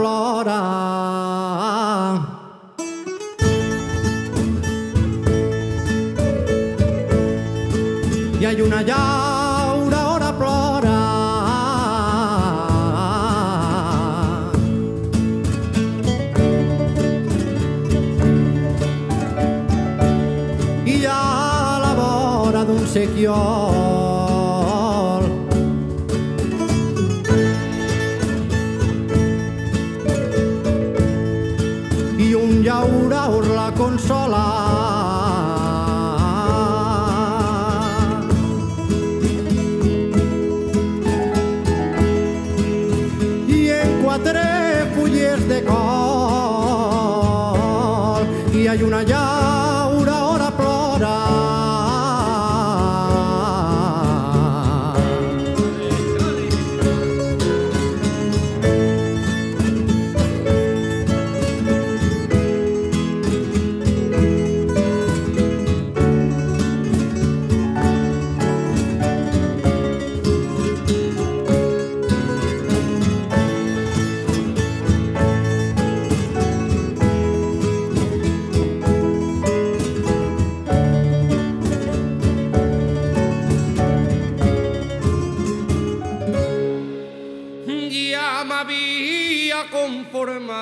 plora. I hay una llaura ora plora. I a la vora d'un sequiol llauraur la consola. I en quatre fulles de col i hay una llaura ya me había conformado